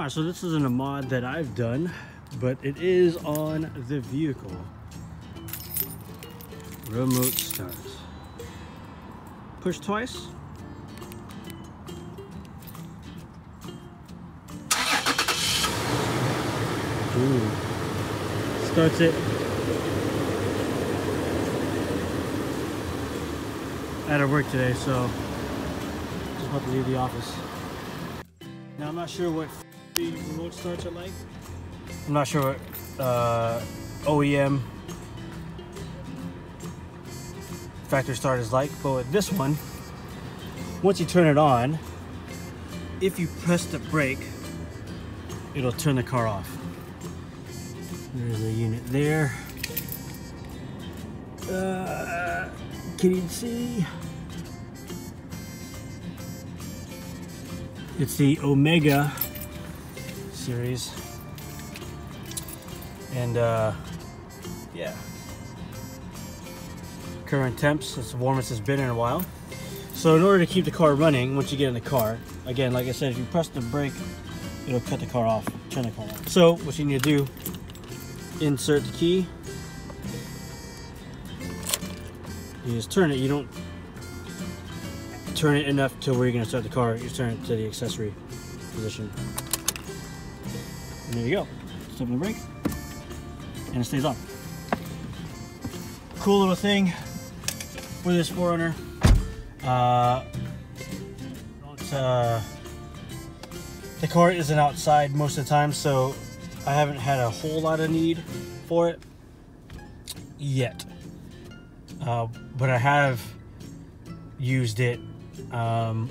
All right, so this isn't a mod that I've done, but it is on the vehicle. Remote start. Push twice. Ooh. Starts it. Had to work today, so just about to leave the office. Now I'm not sure what I'm not sure what uh, OEM factory start is like, but with this one, once you turn it on, if you press the brake, it'll turn the car off. There's a unit there. Uh, can you see? It's the Omega series. And uh, yeah. Current temps, it's the warmest it's been in a while. So in order to keep the car running, once you get in the car, again, like I said, if you press the brake, it'll cut the car off, turn the car off. So what you need to do, insert the key. You just turn it, you don't turn it enough to where you're gonna start the car, you turn it to the accessory position. And there you go. Step on the brake, and it stays on. Cool little thing for this 4Runner. Uh, uh, the car isn't outside most of the time, so I haven't had a whole lot of need for it yet. Uh, but I have used it um,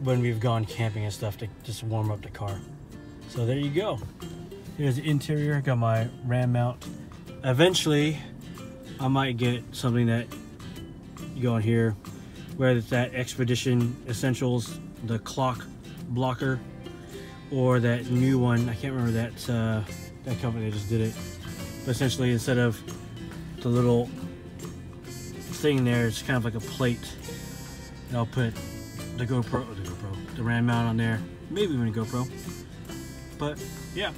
when we've gone camping and stuff to just warm up the car. So there you go. Here's the interior. Got my ram mount. Eventually, I might get something that you go in here, whether it's that Expedition Essentials, the clock blocker, or that new one. I can't remember that uh, that company that just did it. But essentially, instead of the little thing there, it's kind of like a plate. And I'll put the GoPro, the GoPro, the RAM mount on there. Maybe even a GoPro. But yeah,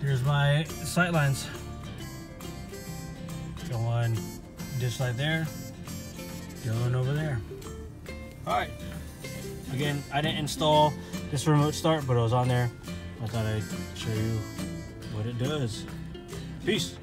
here's my sight lines. Go on dish light there, going over there. All right. Again, I didn't install this remote start, but it was on there. I thought I'd show you what it does. Peace.